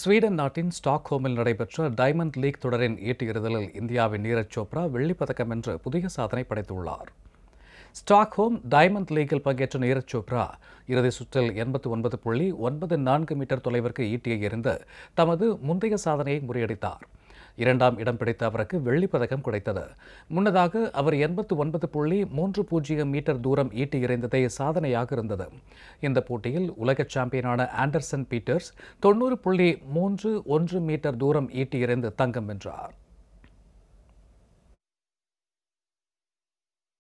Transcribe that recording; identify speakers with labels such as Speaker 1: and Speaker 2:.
Speaker 1: Sweden நாட்டின் ஸ்டாக்ஹோமில் நடைபெற்ற diamond league தொடரின் ஈட்டு எறிதலில் இந்தியாவின் நீரஜ் சோப்ரா வெள்ளிப்பதக்கம் என்று புதிய சாதனை படைத்துள்ளார். ஸ்டாக்ஹோம் டைமண்ட் லீக்கில் பங்கேற்ற நீரஜ் சோப்ரா இறுதி சுற்றில் எண்பத்தி ஒன்பது புள்ளி ஒன்பது நான்கு மீட்டர் தொலைவிற்கு ஈட்டியை எறிந்து தமது முந்தைய சாதனையை முறியடித்தார். இரண்டாம் இடம் பிடித்த அவருக்கு வெள்ளிப்பதக்கம் கிடைத்தது. முன்னதாக அவர் எண்பத்து ஒன்பது புள்ளி மூன்று பூஜ்ஜியம் மீட்டர் தூரம் ஈட்டி இறைந்ததே சாதனையாக இருந்தது. இந்த போட்டியில் உலக சாம்பியனான ஆண்டர்சன் பீட்டர்ஸ் தொண்ணூறு புள்ளி மூன்று ஒன்று மீட்டர் தூரம் ஈட்டி இறைந்து தங்கம் வென்றார்.